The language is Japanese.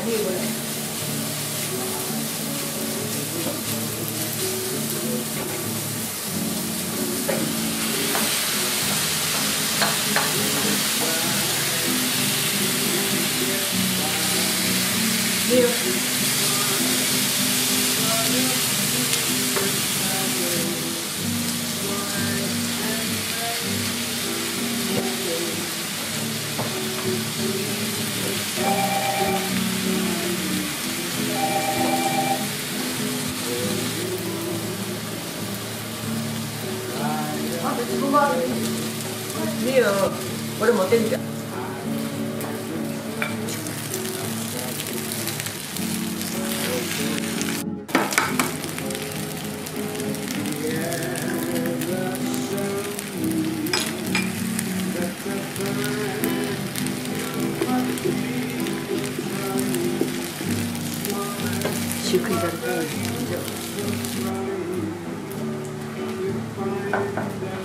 いこれいい いいよ俺持ってみてシュークリーム